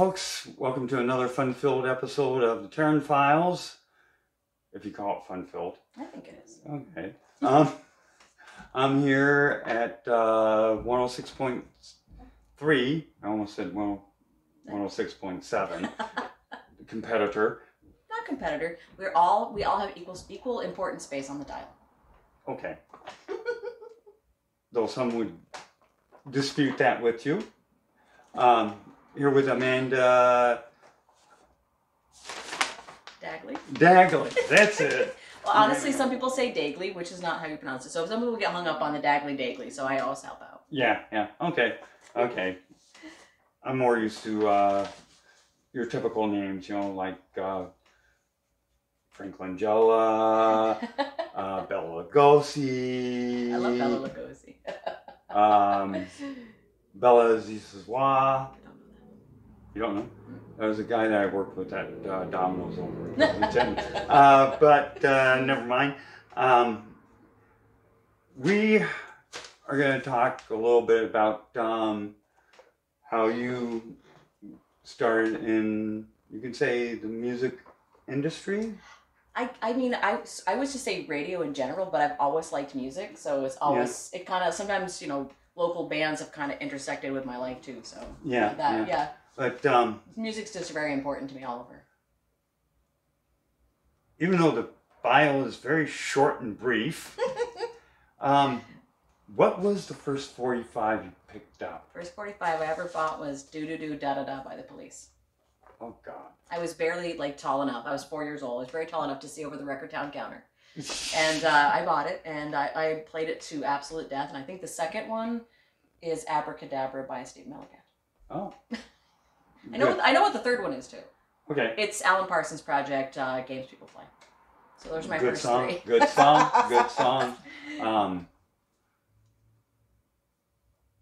Folks. Welcome to another fun-filled episode of the Terran Files. If you call it fun-filled. I think it is. Okay. Um, I'm here at uh, 106.3. I almost said well, 106.7. competitor. Not competitor. We're all we all have equal equal important space on the dial. Okay. Though some would dispute that with you. Um, here with Amanda Dagley. Dagley. That's it. Well, honestly, some people say Dagley, which is not how you pronounce it. So some people get hung up on the Dagley Dagley. So I always help out. Yeah, yeah. Okay, okay. I'm more used to uh, your typical names, you know, like uh, Franklin Jella, uh, Bela Lugosi. I love Bela Lugosi. Um, Bella Ziswa. You don't know? That was a guy that I worked with at uh, Domino's over in uh, but uh, never mind. Um, we are going to talk a little bit about um, how you started in, you can say, the music industry. I, I mean I, I was just say radio in general, but I've always liked music, so it's always it kind of sometimes you know local bands have kind of intersected with my life too. So Yeah, that yeah. yeah, But um, music's just very important to me, Oliver. even though the bio is very short and brief, um, what was the first 45 you picked up? First forty five I ever bought was "Do Do Do Da Da Da" by the Police. Oh, God. I was barely like tall enough. I was four years old. I was very tall enough to see over the record town counter. And uh, I bought it and I, I played it to absolute death. And I think the second one is Abracadabra by Steve Millicat. oh. I know. Good. What, I know what the third one is too. Okay. It's Alan Parsons' project, uh, Games People Play. So there's my good first song. three. Good song. Good song. Um,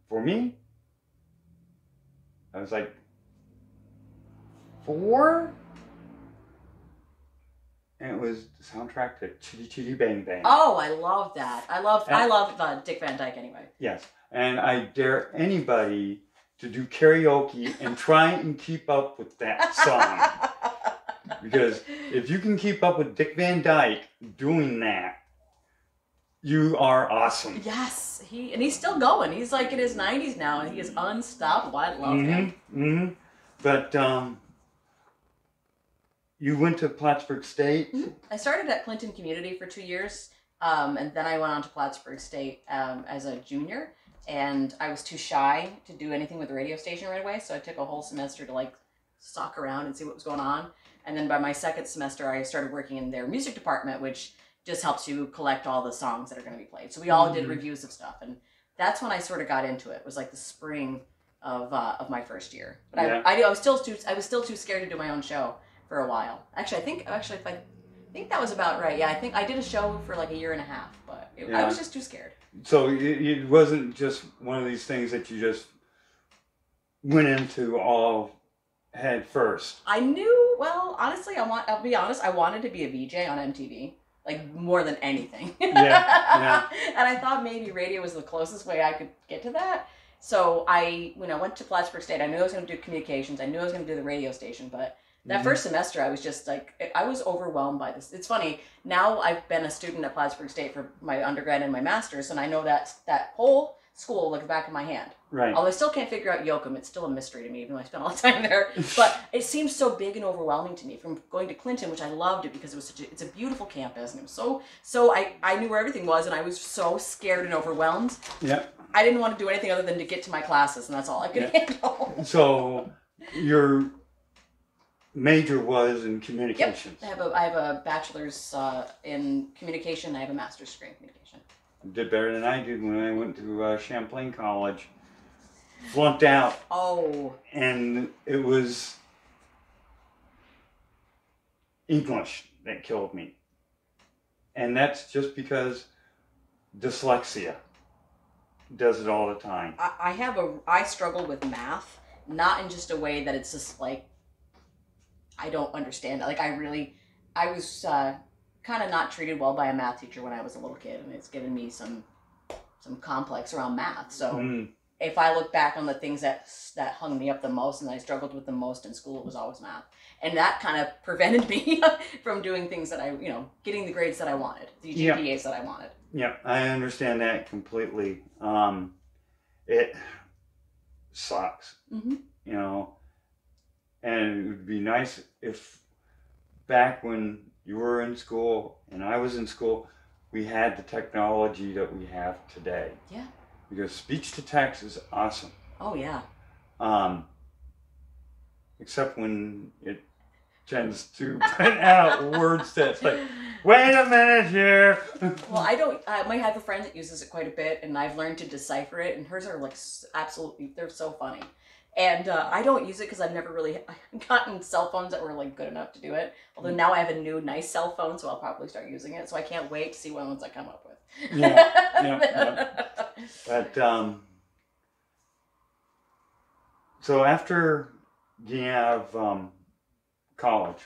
for me, I was like four, and it was the soundtrack to Chitty Chitty Bang Bang. Oh, I love that. I love. I love uh, Dick Van Dyke anyway. Yes, and I dare anybody to do karaoke and try and keep up with that song because if you can keep up with Dick Van Dyke doing that, you are awesome. yes, he and he's still going. He's like in his nineties now, and he is unstoppable. I love him. hmm hmm But um, you went to Plattsburgh State. I started at Clinton Community for two years, um, and then I went on to Plattsburgh State um, as a junior. And I was too shy to do anything with the radio station right away, so I took a whole semester to like stalk around and see what was going on. And then by my second semester, I started working in their music department, which just helps you collect all the songs that are going to be played. So we all did Mhm. reviews of stuff, and that's when I sort of got into it. It was like the spring of uh, of my first year. But Yeah. I, I, I was still too I was still too scared to do my own show for a while. Actually, I think actually if I I think that was about right. Yeah, I think I did a show for like a year and a half, but it, I was just too scared. So it, it wasn't just one of these things that you just went into all head first. I knew. Well, honestly, I want. I'll be honest. I wanted to be a VJ on MTV, like more than anything. Yeah, yeah. and I thought maybe radio was the closest way I could get to that. So I, when I went to Plattsburgh State, I knew I was going to do communications. I knew I was going to do the radio station, but that Mhm. first semester, I was just like, I was overwhelmed by this. It's funny now. I've been a student at Plattsburgh State for my undergrad and my master's, and I know that that whole school like the back of my hand. Right. Although I still can't figure out Yokum, it's still a mystery to me, even though I spent all the time there. But it seems so big and overwhelming to me. From going to Clinton, which I loved it because it was such a, it's a beautiful campus, and it was so so I I knew where everything was, and I was so scared and overwhelmed. Yeah. I didn't want to do anything other than to get to my classes, and that's all I could Yeah. handle. So your major was in communications. I have a I have a bachelor's uh, in communication. I have a master's degree in communication. Did better than I did when I went to uh, Champlain College. Flunked out, Oh, and it was English that killed me. And that's just because dyslexia does it all the time. I, I have a I struggle with math, not in just a way that it's just like I don't understand. Like I really, I was uh, kind of not treated well by a math teacher when I was a little kid, and it's given me some some complex around math. So Mm, if I look back on the things that that hung me up the most and I struggled with the most in school, it was always math, and that kind of prevented me from doing things that I, you know, getting the grades that I wanted, the Yeah. GPAs that I wanted. Yeah, I understand that completely. Um, it sucks, hmm you know, and it would be nice if back when you were in school and I was in school, we had the technology that we have today. Yeah. Because speech to text is awesome. Oh yeah. Um, except when it tends to put out words that's like, wait a minute here. Well, I don't. I might have a friend that uses it quite a bit, and I've learned to decipher it. And hers are like absolutely, they're so funny. And uh, I don't use it because I've never really gotten cell phones that were like good enough to do it. Although now I have a new nice cell phone, so I'll probably start using it. So I can't wait to see what ones I come up with. Yeah, yeah, But um, so after out of um, college,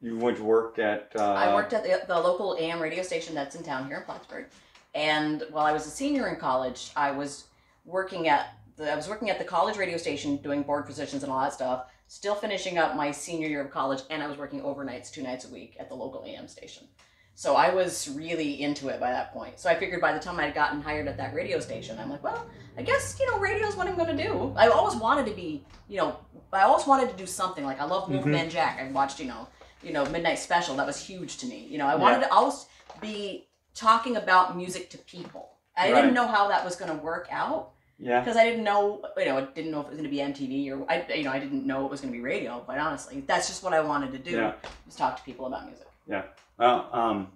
you went to work at. Uh, I worked at the, the local AM radio station that's in town here in Plattsburgh, and while I was a senior in college, I was working at I was working at the college radio station doing board positions and all that stuff. Still finishing up my senior year of college, and I was working overnights two nights a week at the local AM station. So I was really into it by that point. So I figured by the time I'd gotten hired at that radio station, I'm like, well, I guess you know, radio's what I'm going to do. I always wanted to be, you know, I always wanted to do something. Like I love mm-hmm. Wolfman Jack. I watched, you know, you know, Midnight Special. That was huge to me. You know, I wanted to always be talking about music to people. I Right. didn't know how that was going to work out Yeah. because I didn't know, you know, I didn't know if it was going to be MTV or I, you know, I didn't know it was going to be radio. Quite honestly, that's just what I wanted to do. Yeah. Was talk to people about music. Yeah. Well, um,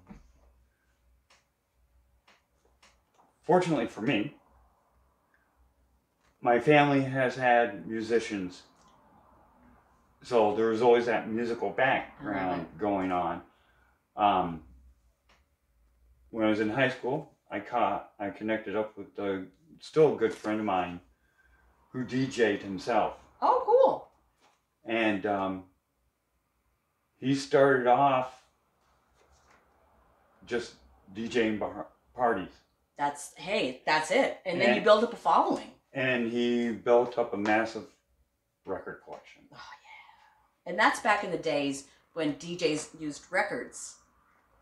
fortunately for me, my family has had musicians, so there was always that musical background going on. Um, when I was in high school, I caught, I connected up with a still a good friend of mine who DJ'd himself Oh, cool. and um, he started off just DJing bar- parties, That's hey, that's it. And then you build up a following. and he built up a massive record collection. Oh, yeah. And that's back in the days when DJs used records.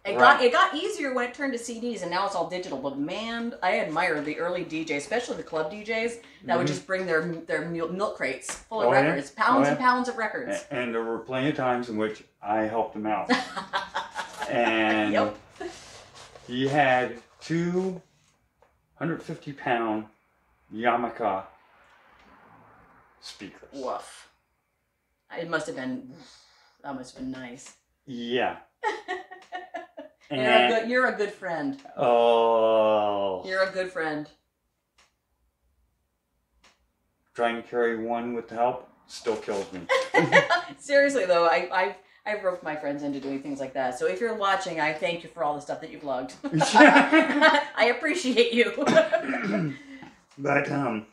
It Right. got it got easier when it turned to CDs, and now it's all digital. But man, I admire the early DJs, especially the club DJs that would Mhm. just bring their their milk crates full of Oh, yeah? records, pounds Oh, and pounds of records. A- and there were plenty of times in which I helped him out, and Yep. he had two 150 pound Yamaha speakers. Woof. It must have been. That must have been nice. Yeah. You're a good. You're a good friend. oh, You're a good friend. trying to carry one with the help still kills me. Seriously though, I I've I've roped my friends into doing things like that. So if you're watching, I thank you for all the stuff that you've lugged. I appreciate you. but um,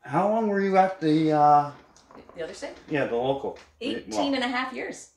how long were you at the uh, the other side? yeah the local? 18 and a half years.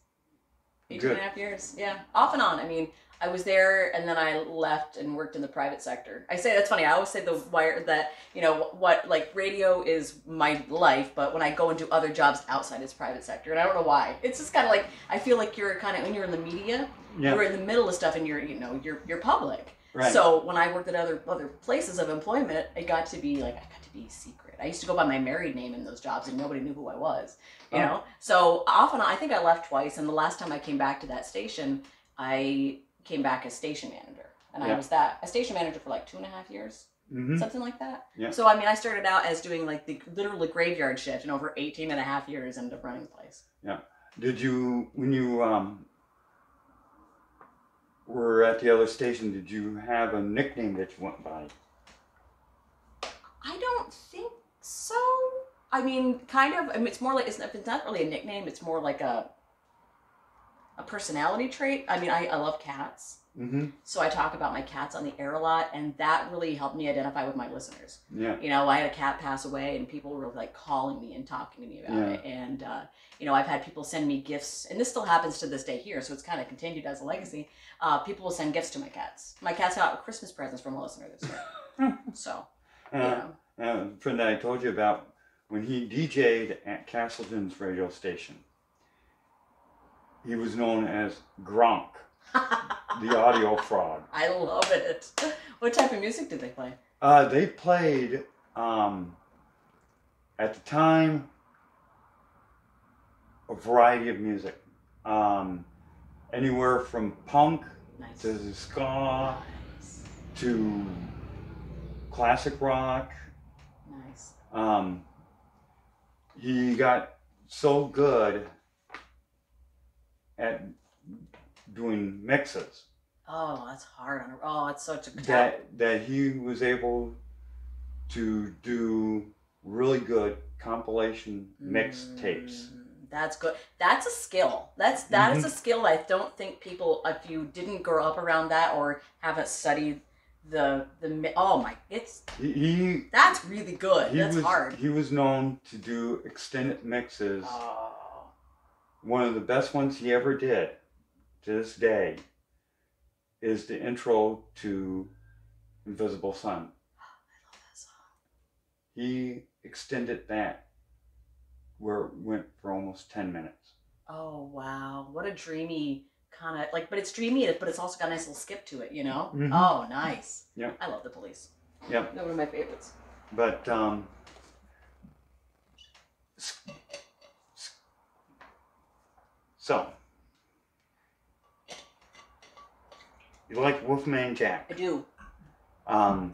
18 Good. and a half years. Yeah. Off and on. I mean, I was there and then I left and worked in the private sector. I say that's funny. I always say the wire that, you know, what like radio is my life, but when I go and do other jobs outside it's private sector. And I don't know why. It's just kind of like I feel like you're kind of when you're in the media, Yeah, you're in the middle of stuff and you're, you know, you're you're public. right. So when I worked at other other places of employment, it got to be like I got to be secret. I used to go by my married name in those jobs, and nobody knew who I was. You Oh. know. So often, I think I left twice, and the last time I came back to that station, I came back as station manager, and I was that a station manager for like two and a half years, hmm something like that. Yeah. So I mean, I started out as doing like the literally graveyard shift, and over 18 and a half years ended up running the place. Yeah. Did you when you um were at the other station? Did you have a nickname that you went by? I don't think so. I mean, kind of. I mean, it's more like it's not, it's not really a nickname. It's more like a a personality trait. I mean, I, I love cats, Mm-hmm. so I talk about my cats on the air a lot, and that really helped me identify with my listeners. Yeah. You know, I had a cat pass away, and people were like calling me and talking to me about Yeah. it. And uh, you know, I've had people send me gifts, and this still happens to this day here, so it's kind of continued as a legacy. Uh, people will send gifts to my cats. My cats got Christmas presents from a listener this year. So, Uh, uh, the friend that I told you about, when he DJ'd at Castleton's radio station, he was known as Gronk, the audio frog. I love it. What type of music did they play? Uh, they played, um, at the time, a variety of music. Um, anywhere from punk Nice. to ska Nice. to classic rock. Nice. Um, he got so good at doing mixes Oh, that's hard. On, her. oh, it's such a that that he was able to do really good compilation mixtapes. Mm, That's good. That's a skill. That's that is Mhm. a skill I don't think people if you didn't grow up around that or haven't studied the the mi- oh my it's He he, that's really good. he that's was hard. he was known to do extended mixes. Oh. One of the best ones he ever did to this day is the intro to Invisible Sun. I love that song. He extended that where it went for almost 10 minutes. Oh wow, what a dreamy kind of like, but it's dreamy, but it's also got a nice little skip to it, you know. Mhm. Oh, nice. Yeah. I love the police. Yep. They're one of my favorites. But, um, s- s- so, you like Wolfman Jack? I do. um,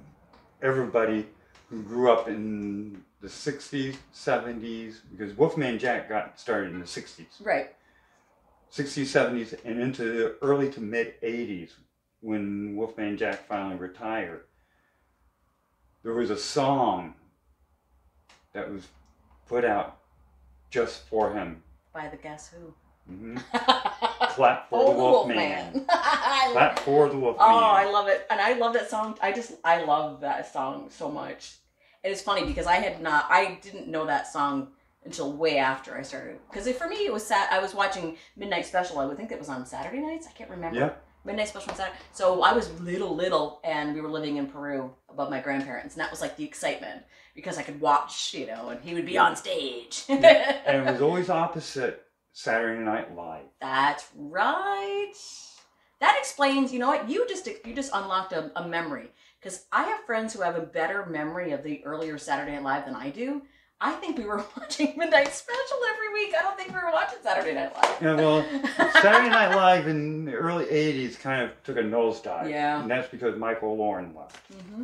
everybody who grew up in the 60s, 70s, because Wolfman Jack got started in the 60s, Right. 60s, 70s, and into the early to mid 80s when Wolfman Jack finally retired. There was a song that was put out just for him. By the Guess Who. Hmm Clap for the Wolfman. Love Clap for the Wolfman. Oh, I love it, and I love that song. I just I love that song so much. And it's funny because I had not, I didn't know that song until way after I started. Because for me, it was sat. I was watching Midnight Special. I would think it was on Saturday nights. I can't remember. Yeah. Midnight Special on Saturday. So I was little, little, and we were living in Peru above my grandparents, and that was like the excitement because I could watch, you know, and he would be on stage. and it was always opposite Saturday Night Live. That's right. That explains, you know what? You just you just unlocked a, a memory because I have friends who have a better memory of the earlier Saturday Night Live than I do. I think we were watching Midnight Special every week. I don't think we were watching Saturday Night Live. Yeah, well, Saturday Night Live in the early 80s kind of took a nosedive. Yeah. And that's because Michael Lauren left. Mm-hmm.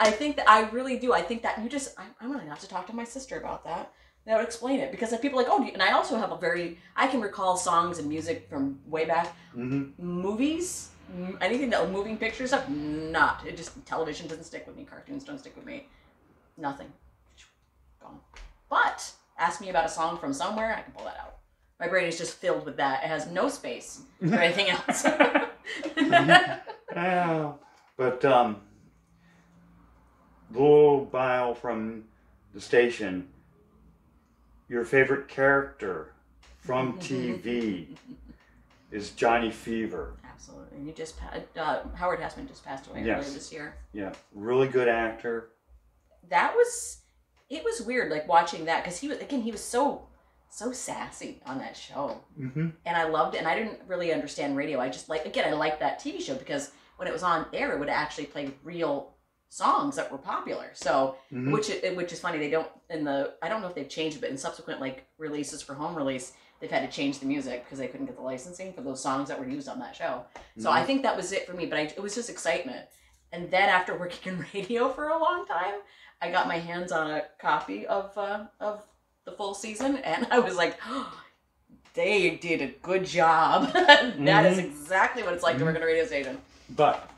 I think that I really do. I think that you just, I, I'm going to have to talk to my sister about that. That would explain it because people are like, oh, do you-" and I also have a very, I can recall songs and music from way back. hmm Movies, anything that moving pictures stuff, not. It just television doesn't stick with me. Cartoons don't stick with me. Nothing. Gone. But ask me about a song from somewhere, I can pull that out. My brain is just filled with that. It has no space for anything else. Yeah. But, um, Blue Bile from the station, your favorite character from TV is Johnny Fever. Absolutely. And you just uh, Howard Hesseman just passed away Yes. earlier this year. Yeah, really good actor. That was it was weird like watching that because he was again he was so so sassy on that show Mm-hmm. and I loved it and I didn't really understand radio. I just like again I liked that TV show because when it was on air it would actually play real songs that were popular. So Mhm. which which is funny they don't in the I don't know if they've changed but in subsequent like releases for home release they've had to change the music because they couldn't get the licensing for those songs that were used on that show. So I think that was it for me, but I, it was just excitement. And then after working in radio for a long time, I got my hands on a copy of uh, of the full season, and I was like, they did a good job. That is Mhm. exactly what it's like to work at a radio station. But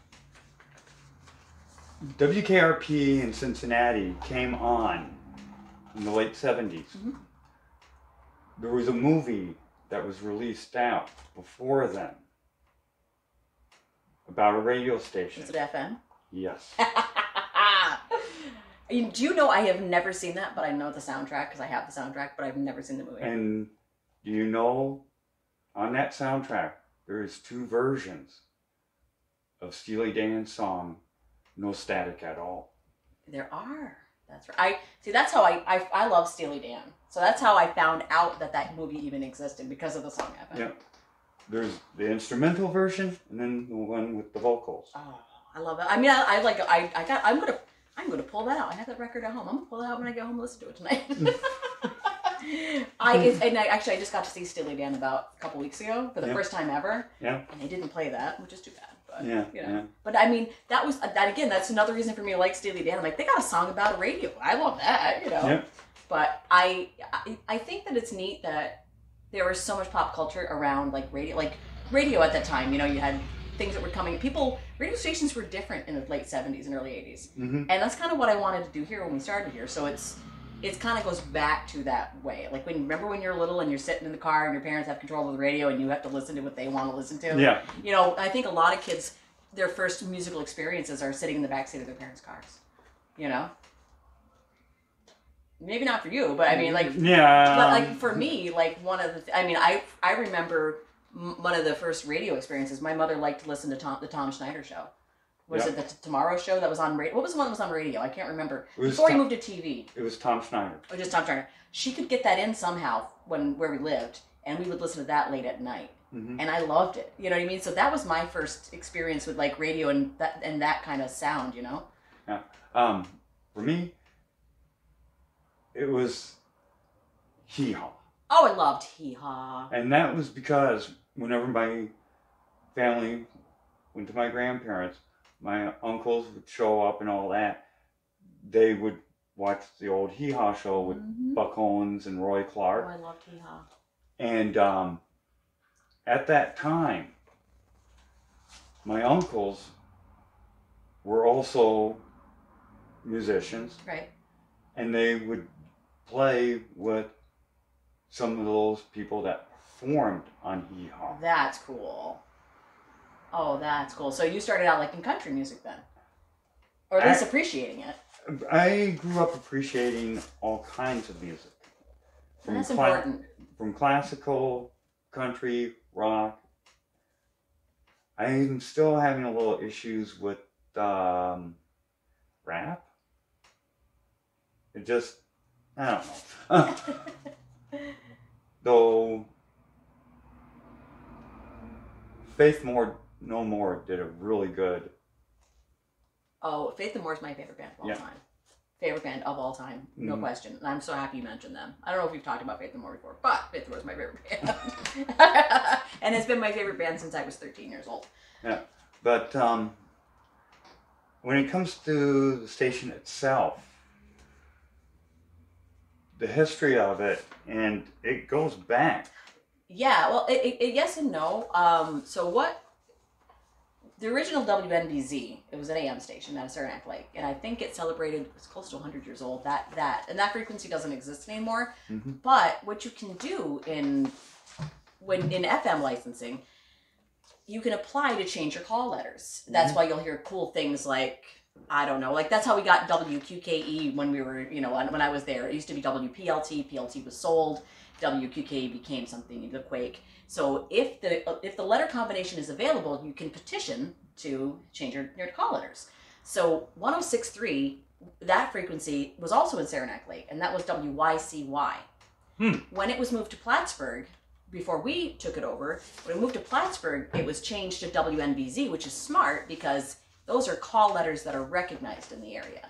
WKRP in Cincinnati came on in the late 70s. Mhm. There was a movie that was released out before then about a radio station. Is it FM? Yes. Do you know I have never seen that, but I know the soundtrack because I have the soundtrack, but I've never seen the movie. And do you know on that soundtrack there's two versions of Steely Dan's song no static at all. There are. That's right. I see. That's how I, I I love Steely Dan. So that's how I found out that that movie even existed because of the song Evan. Yeah. There's the instrumental version and then the one with the vocals. Oh, I love it. I mean, I, I like. I I got. I'm gonna. I'm gonna pull that out. I have that record at home. I'm gonna pull it out when I get home and listen to it tonight. I and I actually I just got to see Steely Dan about a couple weeks ago for the Yeah. first time ever. Yeah. And they didn't play that, which is too bad. But Yeah, you know. yeah. But I mean, that was that again. That's another reason for me to like Steely Dan. I'm like, they got a song about a radio. I love that. You know. Yeah. But I, I I think that it's neat that there was so much pop culture around like radio, like radio at that time. You know, you had things that were coming. People, radio stations were different in the late '70s and early '80s, hmm and that's kind of what I wanted to do here when we started here. So it's it kind of goes back to that way. Like when remember when you're little and you're sitting in the car and your parents have control of the radio and you have to listen to what they want to listen to. Yeah. You know, I think a lot of kids, their first musical experiences are sitting in the backseat of their parents' cars. You know. Maybe not for you, but I mean, like Yeah. but like um, for me, like one of the, th- I mean, I I remember m- one of the first radio experiences. My mother liked to listen to Tom, the Tom Snyder show. Was Yeah. it the Tomorrow Show that was on radio? What was the one that was on radio? I can't remember. Before he moved to TV, It was Tom Snyder. or just Tom Snyder. She could get that in somehow when where we lived, and we would listen to that late at night, hmm and I loved it. You know what I mean? So that was my first experience with like radio and that and that kind of sound. You know? Um, for me, it was hee haw. Oh, I loved Hee Haw. And that was because whenever my family went to my grandparents, my uncles would show up and all that. They would watch the old hee haw show with Mhm. Buck Owens and Roy Clark. Oh. I loved Hee Haw. And um, at that time, my uncles were also musicians, Right. and they would play with some of those people that performed on Hee Haw. That's cool. Oh, that's cool. So you started out liking country music then, or at least I- appreciating it. I grew up appreciating all kinds of music. From, That's cla- important. from classical, country, rock. I'm still having a little issues with um, rap. It just, I don't know. Though Faith More No More did a really good. Oh, Faith No More is my favorite band of all Yeah. time. Favorite band of all time, no Mhm. question. And I'm so happy you mentioned them. I don't know if we've talked about Faith No More before, but Faith No More is my favorite band, and it's been my favorite band since I was 13 years old. Yeah, but um, when it comes to the station itself, the history of it, and it goes back. Yeah, well, it, it, it- yes and no. Um, so what? The original WNBZ, it was an AM station out of Saranac Lake, and I think it celebrated it's close to 100 years old. That that and that frequency doesn't exist anymore. Mhm. But what you can do in when in FM licensing, you can apply to change your call letters. That's why you'll hear cool things like I don't know, like that's how we got WQKE when we were, you know, when when I was there. It used to be WPLT. PLT was sold. WQKE became something in the Quake. So if the if the letter combination is available, you can petition to change your, your call letters. So 1063, that frequency was also in Saranac Lake, and that was WYCY. Hmm. When it was moved to Plattsburgh, before we took it over, when it moved to Plattsburgh, it was changed to WNBZ, which is smart because those are call letters that are recognized in the area.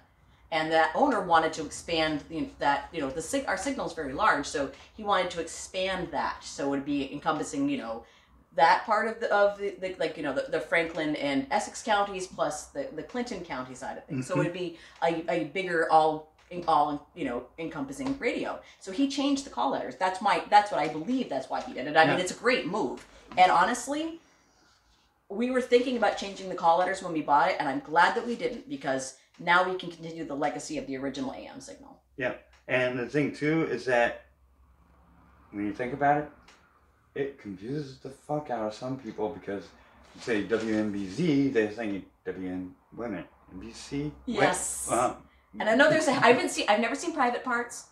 And that owner wanted to expand the, that, you know, the sig- our signal is very large, so he wanted to expand that so it would be encompassing, you know, that part of the of the, the like you know the, the Franklin and Essex counties plus the, the Clinton county side of things. So it would be a, a bigger all all you know encompassing radio. So he changed the call letters. That's my that's what I believe. That's why he did it. I mean, it's a great move. And honestly, we were thinking about changing the call letters when we bought it, and I'm glad that we didn't because now we can continue the legacy of the original AM signal. Yeah. And the thing too is that when you think about it, it confuses the fuck out of some people because you say WNBZ, they think WN women. NBC? Yes. Uh, And I know there's a I haven't seen I've never seen private parts,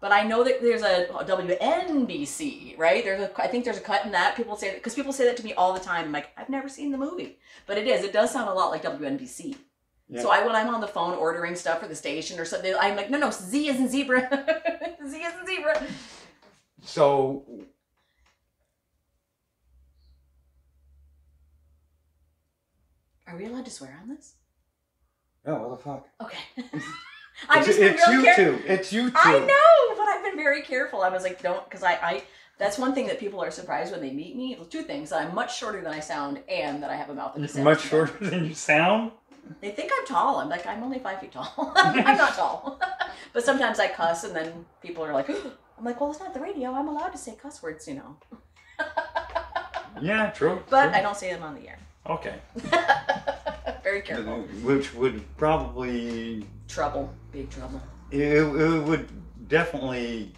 but I know that there's a WNBC, right? There's a I think there's a cut in that. People say because people say that to me all the time. I'm like I've never seen the movie, but it is. It does sound a lot like WNBC. Yeah. So I when I'm on the phone ordering stuff for the station or something, I'm like, no, no, Z isn't zebra. Z isn't zebra. So, Are we allowed to swear on this? oh, what the fuck? Okay. I've It's, just been it's you careful. two. It's you two. I know, but I've been very careful. I was like, don't, because I, I, that's one thing that people are surprised when they meet me. Well, two things: that I'm much shorter than I sound, and that I have a mouth that is Much shorter than you sound. They think I'm tall. I'm like, I'm only five feet tall. I'm not tall. but sometimes I cuss, and then people are like, I'm like, well, it's not the radio. I'm allowed to say cuss words, you know. Yeah, true. But true. I don't say them on the air. Okay. very careful. Which would probably Trouble, big trouble. it, it would definitely.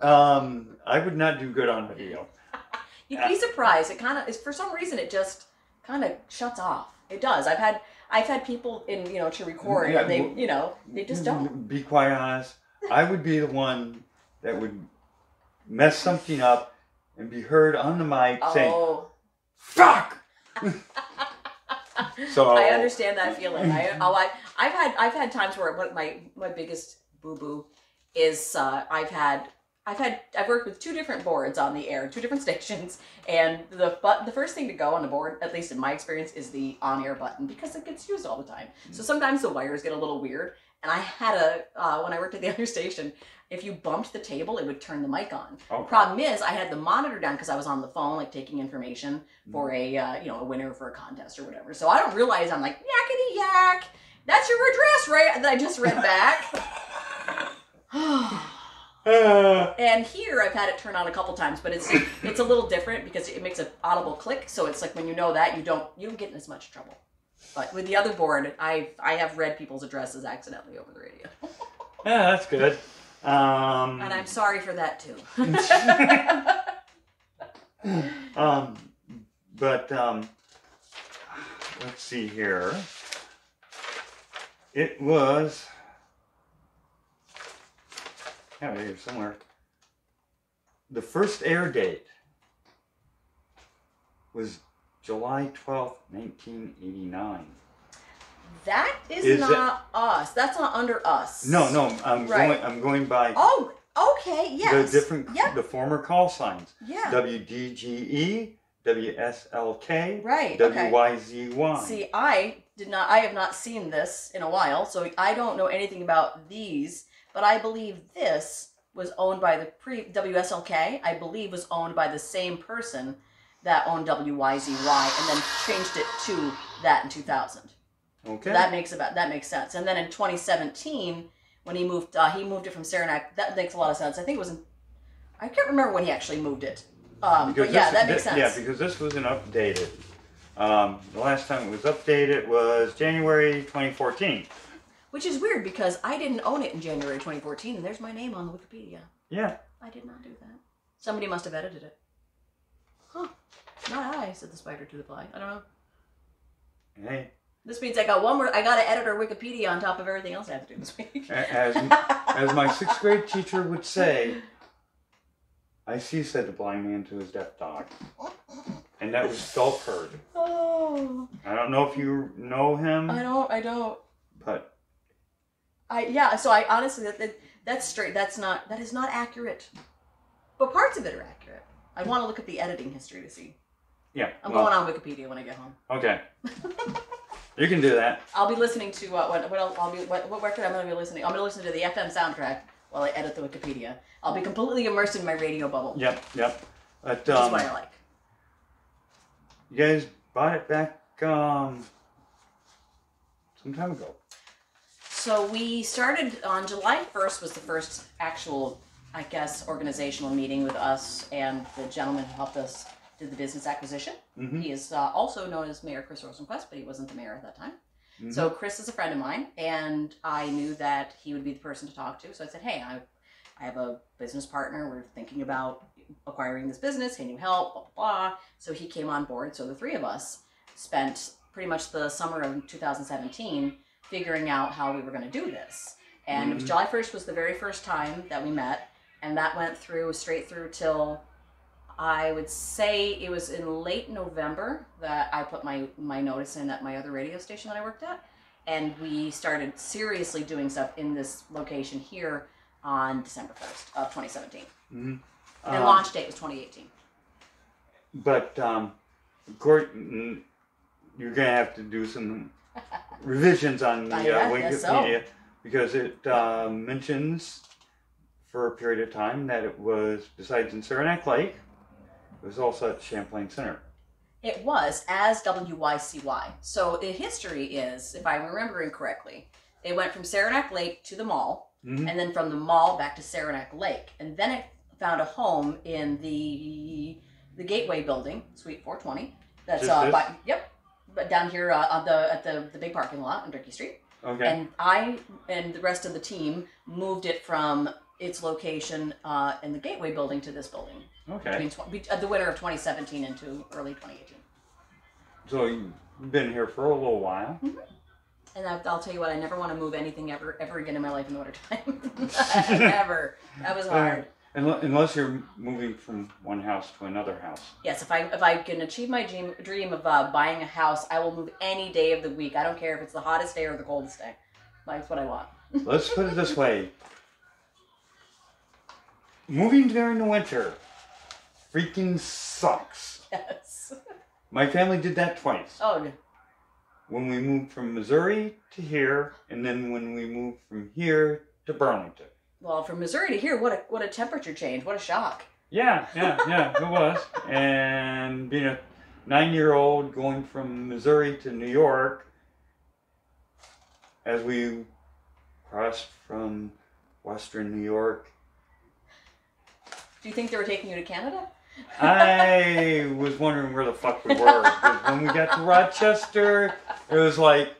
Um, I would not do good on video. You'd be surprised. It kind of is for some reason. It just kind of shuts off. It does. I've had I've had people in you know to record, Yeah, and they you know they just don't. Be quite honest. I would be the one that would mess something up and be heard on the mic saying Oh, "fuck." so I understand that feeling. I, oh, I, I've had, I've had times where my, my biggest boo boo is, uh, I've had, I've had, I've worked with two different boards on the air, two different stations, and the but the first thing to go on the board, at least in my experience, is the on air button because it gets used all the time. So sometimes the wires get a little weird. And I had a uh, when I worked at the other station, if you bumped the table, it would turn the mic on. Oh. Problem is, I had the monitor down because I was on the phone, like taking information for a uh, you know a winner for a contest or whatever. So I don't realize I'm like yakety yak. That's your address, right? That I just read back. And here I've had it turn on a couple times, but it's it's a little different because it makes an audible click. So it's like when you know that you don't you don't get in as much trouble. But with the other board, I I have read people's addresses accidentally over the radio, yeah, that's good. Um, and I'm sorry for that too. um, but um, let's see here. It was. Yeah, right here somewhere. The first air date was July twelfth, nineteen eighty nine. that is, Is it- not us. That's not under us. No, no, I'm Right. going. I'm going by Oh, okay. Yes. the different, Yep. the former call signs. Yeah. WDGE, WSLK, Right. Okay. WYZY. See, I did not. I have not seen this in a while, so I don't know anything about these. But I believe this was owned by the pre WSLK. I believe was owned by the same person that owned WYZY, and then changed it to that in 2000. okay. That makes about that makes sense. And then in 2017, when he moved, uh, he moved it from Saranac. That makes a lot of sense. I think it was. In, I can't remember when he actually moved it. Um, but yeah, this- that makes thi- sense. Yeah, because this wasn't updated. Um, the last time it was updated was January 2014. Which is weird because I didn't own it in January 2014, and there's my name on the Wikipedia. Yeah. I did not do that. Somebody must have edited it. Huh. Not I, said the spider to the fly. I don't know. Hey, This means I got one more. I got to edit our Wikipedia on top of everything else I have to do this week. as as my sixth grade teacher would say, I see, said the blind man to his deaf dog. And that was Stolford. oh, I don't know if you know him, I don't. I don't. but I yeah. So I honestly that, that that's straight. That's not. That is not accurate. But parts of it are accurate. I want to look at the editing history to see. yeah. I'm well, going on Wikipedia when I get home. Okay. you can do that. I'll be listening to uh, what what I'll, I'll be what, what record I'm going to be listening. I'm going to listen to the FM soundtrack while I edit the Wikipedia. I'll be completely immersed in my radio bubble, Yep, yep. But um, what I like. you guys bought it back um, some time ago. So we started on July 1st was the first actual, I guess, organizational meeting with us and the gentleman who helped us do the business acquisition. Mm-hmm. He is uh, also known as Mayor Chris Rosenquest, but he wasn't the mayor at that time. So Chris is a friend of mine, and I knew that he would be the person to talk to. So I said, "Hey, I, I have a business partner. We're thinking about acquiring this business. Can you help?" Blah blah. blah. So he came on board. So the three of us spent pretty much the summer of 2017 figuring out how we were going to do this. And Mhm. July 1st was the very first time that we met, and that went through straight through till I would say it was in late November that I put my my notice in at my other radio station that I worked at, and we started seriously doing stuff in this location here on December first of 2017. Mhm. And Um, launch date was 2018. But um, of course, you're gonna have to do some revisions on the Uh, yeah, so. Wikipedia because it uh, mentions for a period of time that it was besides in Saranac Lake, it was also at Champlain Center. It was as WYCY. So the history is, if I'm remembering correctly, they went from Saranac Lake to the mall, Mhm. and then from the mall back to Saranac Lake, and then it found a home in the the Gateway Building, Suite 420. That's Just uh, by, yep, down here uh, on the at the the big parking lot on Durkee Street. Okay. And I and the rest of the team moved it from its location uh, in the Gateway Building to this building okay. between tw- be- uh, the winter of 2017 into early 2018. So you've been here for a little while. And I, I'll tell you what, I never want to move anything ever, ever again in my life in the wintertime. Never. That was hard. Unle- Unless you're moving from one house to another house. Yes, if I if I can achieve my dream dream of uh, buying a house, I will move any day of the week. I don't care if it's the hottest day or the coldest day. That's what I want. Let's put it this way. Moving during the winter freaking sucks. Yes. My family did that twice. Oh, no. When we moved from Missouri to here, and then when we moved from here to Burlington. Well, from Missouri to here, what a what a temperature change! What a shock! Yeah, yeah, yeah, it was. And being a nine year old going from Missouri to New York, as we crossed from western New York, Do you think they were taking you to Canada? I was wondering where the fuck we were. when we got to Rochester, it was like,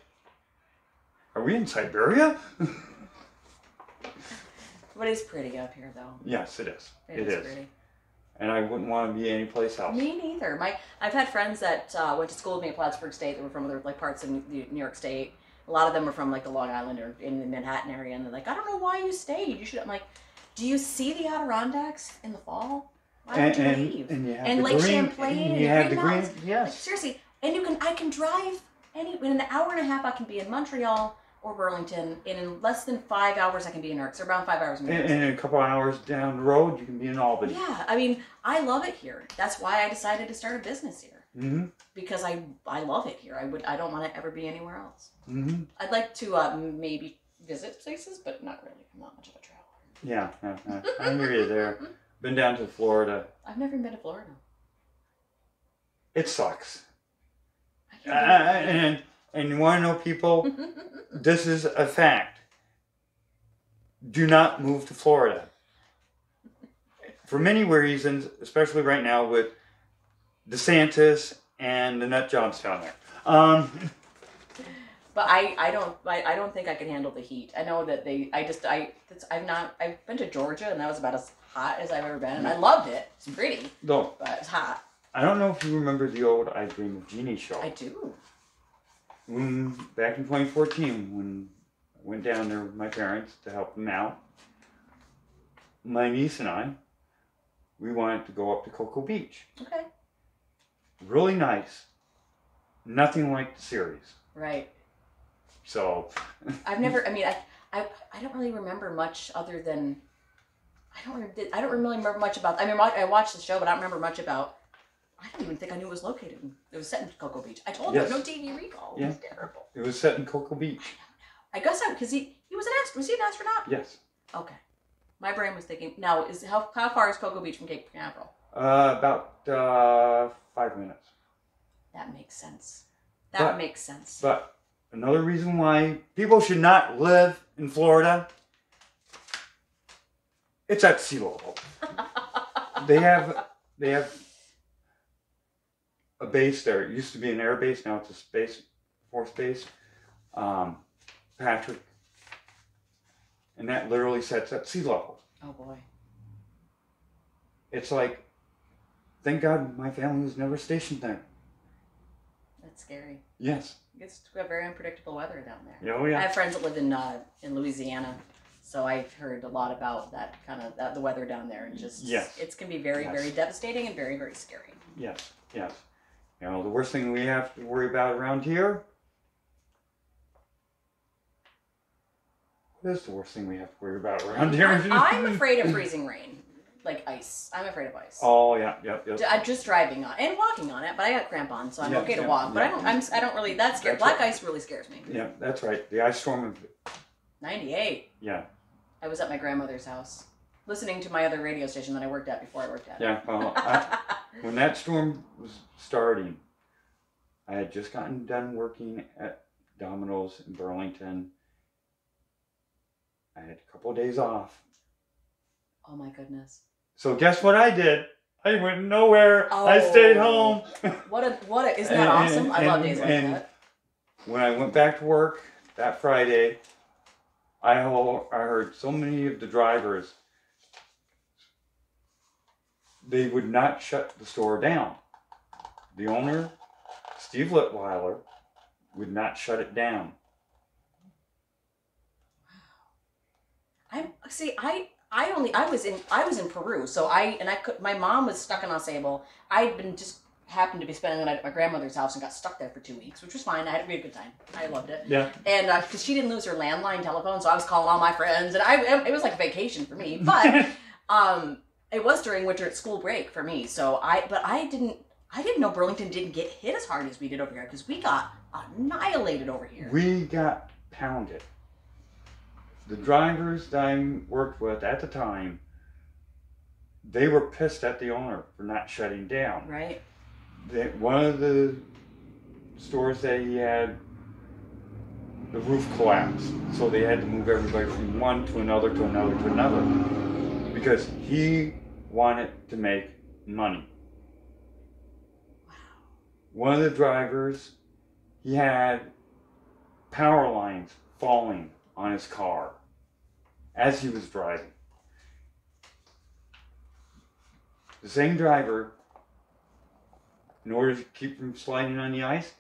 are we in Siberia? But it's pretty up here, though. yes, it is. It It is is. pretty. And I wouldn't want to be anyplace else. Me neither. My I've had friends that uh, went to school with me at Plattsburgh State that were from other like parts of New New York State. A lot of them were from like the Long Island or in the Manhattan area, and they're like, I don't know why you stayed. You should. I'm like, do you see the Adirondacks in the fall? Why And, would you and, leave? and you And Lake green, Champlain and you the green. Mountains. Like, Yes. seriously, and you can I can drive any in an hour and a half. I can be in Montreal or Burlington, and in less than five hours I can be in York. So around five hours. in New And, and a couple hours down the road, you can be in Albany. Yeah, I mean, I love it here. That's why I decided to start a business here hmm because I I love it here. I would I don't want to ever be anywhere else. hmm I'd like to uh, maybe visit places, but not really. I'm not much of a traveler. Yeah, yeah, yeah. I hear you there. Been down to Florida. I've never been to Florida. It sucks. I Uh, and and you want to know, people, this is a fact. Do not move to Florida. For many reasons, especially right now with DeSantis and the nut jobs down there. Um, but I, I don't I, I don't think I can handle the heat. I know that they I just I I've not I've been to Georgia and that was about as hot as I've ever been and I loved it. It's pretty, though, but it's hot. I don't know if you remember the old I Dream of Jeannie show. I do. When back in 2014 when I went down there with my parents to help them out my niece and i we wanted to go up to cocoa beach Okay. really nice nothing like the series Right. so I've never. I mean, I, I, I don't really remember much other than. I don't. I don't really remember much about. I mean, I watched the show, but I don't remember much about. I don't even think I knew it was located. In, it was set in Cocoa Beach. I told Yes. you, no TV recall. It was terrible. it was set in cocoa beach I guess I because he he was an astronaut. Was he an astronaut? yes Okay. My brain was thinking. Now, is how how far is Cocoa Beach from Cape Canaveral? uh, about uh, five minutes That makes sense. That But- makes sense. but another reason why people should not live in florida it's at sea level they have they have a base there. It used to be an air base, now it's a space force base. Um, Patrick, and that literally sets at sea level. oh boy. It's like, thank God my family was never stationed there. That's scary. Yes. It's got very unpredictable weather down there. Yeah, Oh I have friends that live in uh, in Louisiana, So I've heard a lot about that kind of that, the weather down there, and just Yes. it's can be very Yes. very devastating and very very scary. Yes, yes. You know, the worst thing we have to worry about around here. What is the worst thing we have to worry about around here? I'm, I'm afraid of freezing rain, like ice. I'm afraid of ice. Oh yeah, yep, yep. I'm uh, just driving on and walking on it, but I got crampons, so I'm Yeah, okay to yeah, walk. But I don't. I'm. I don't really. That scared. Black right. ice really scares me. Yeah, that's right. The ice storm. Of, Ninety-eight. yeah, I was at my grandmother's house, listening to my other radio station that I worked at before I worked at. yeah. Well, I, when that storm was starting, I had just gotten done working at Domino's in Burlington. I had a couple of days off. oh my goodness. So guess what I did? I went nowhere. I Oh. stayed home. What a what a isn't that And- awesome? I love and- days like and- that. when I went back to work that Friday, I I heard so many of the drivers. They would not shut the store down. The owner, Steve Litweiler, would not shut it down. I see. I I only I was in I was in Peru, so I and I could. My mom was stuck in Ausable. I'd been just happened to be spending the night at my grandmother's house and got stuck there for two weeks, which was fine. I had a really good time. I loved it. Yeah. And because she didn't lose her landline telephone, so I was calling all my friends, and I it was like a vacation for me. But um, it was during winter at school break for me, so I but I didn't. I didn't know Burlington didn't get hit as hard as we did over here because we got annihilated over here. we got pounded. The drivers that I worked with at the time, they were pissed at the owner for not shutting down. right? They, one of the stores that he had, the roof collapsed, so they had to move everybody from one to another to another to another because he wanted to make money. Wow. One of the drivers, he had power lines falling on his car as he was driving. The same driver, in order to keep from sliding on the ice,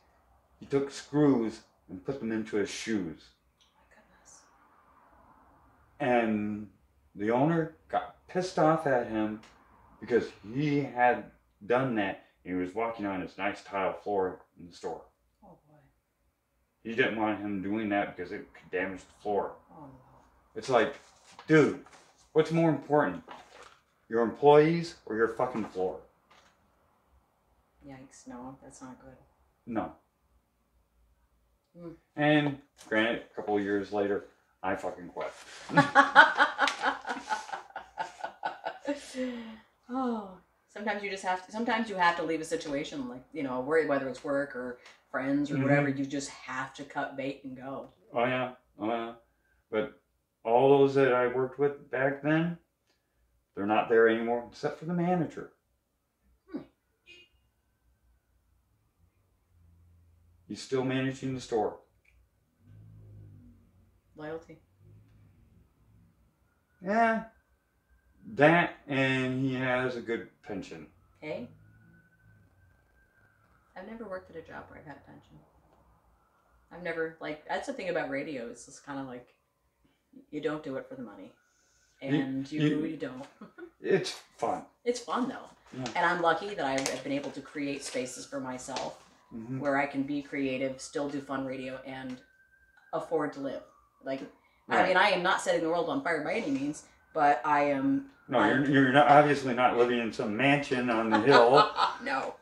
he took screws and put them into his shoes. Oh And the owner got pissed off at him because he had done that and he was walking on his nice tile floor in the store. Oh boy. He didn't want him doing that because it could damage the floor. Oh no. It's like, dude, what's more important? Your employees or your fucking floor? Yikes! No, that's not good. No. Hmm. And granted, a couple of years later, I fucking quit. oh, sometimes you just have to. Sometimes you have to leave a situation like you know, where- whether it's work or friends or Mhm. whatever. You just have to cut bait and go. Oh yeah, oh yeah. But all those that I worked with back then, they're not there anymore, except for the manager. Hmm. He's still managing the store. Loyalty. Yeah. That and he has a good pension. Okay. I've never worked at a job where I've had a pension. I've never like that's the thing about radio. It's just kind of like you don't do it for the money, and you you- you don't. It's fun. It's fun though. Yeah. And I'm lucky that I've been able to create spaces for myself hmm where I can be creative, still do fun radio, and afford to live. Like, I mean, I am not setting the world on fire by any means, but I am. No, you're, you're not, obviously not living in some mansion on the hill. no.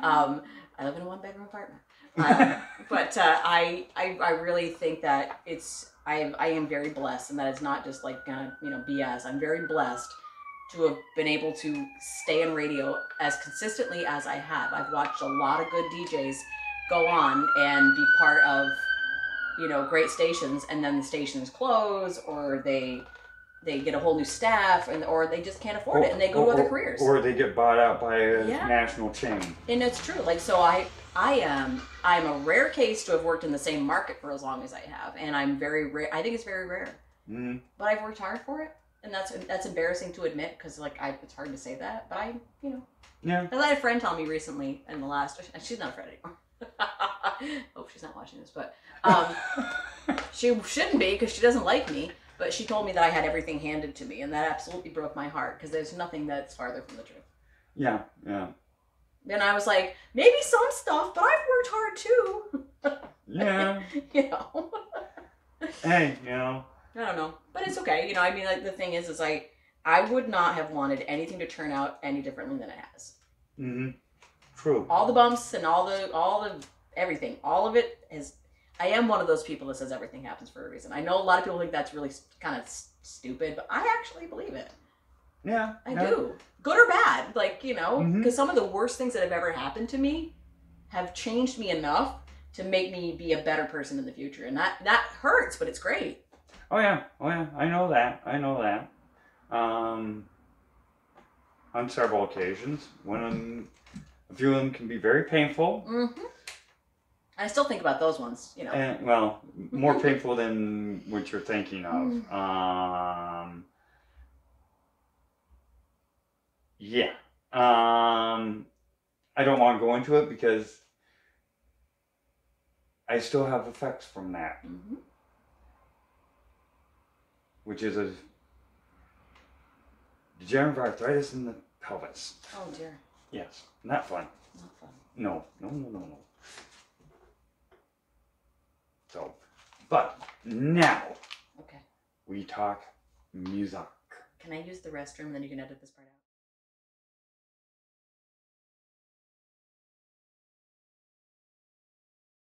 Um, I live in a one bedroom apartment. Um, but uh, I, I, I really think that it's I, I am very blessed, and that it's not just like kind of you know BS. I'm very blessed to have been able to stay in radio as consistently as I have. I've watched a lot of good DJs go on and be part of you know great stations, and then the stations close or they they get a whole new staff, and or they just can't afford it, and they go to other careers Or they get bought out by a Yeah. national chain. and it's true like so i i am i'm a rare case to have worked in the same market for as long as i have and i'm very rare i think it's very rare Mm. but i've worked hard for it and that's that's embarrassing to admit because like I, it's hard to say that but i you know Yeah. i had a friend tell me recently in the last she's not a friend anymore hope she's not watching this but um she shouldn't be because she doesn't like me But she told me that I had everything handed to me, and that absolutely broke my heart because there's nothing that's farther from the truth. Yeah, yeah, And I was like, maybe some stuff, but I've worked hard too. yeah. you know. hey, you know, I don't know, but it's okay. You know, I mean, like the thing is, is like I would not have wanted anything to turn out any differently than it has. Mm-hmm. true. All the bumps and all the, all the everything, all of it is. I am one of those people that says everything happens for a reason. I know a lot of people think that's really kind of stupid, but I actually believe it. Yeah, I yeah. do, good or bad. Like you know, because some of the worst things that have ever happened to me have changed me enough to make me be a better person in the future, and that that hurts, but it's great. Oh yeah, oh yeah, I know that. I know that. Um, on several occasions, when um, a few of them can be very painful, hmm I still think about those ones. You know. and well, more painful than what you're thinking of. Um, yeah. Um, I don't want to go into it because I still have effects from that. hmm which is a degenerative arthritis in the pelvis. Oh dear, Yes, not fun. not fun. No, no, no, no, no. So, but now Okay. we talk music. Can I use the restroom? Then you can edit this part out.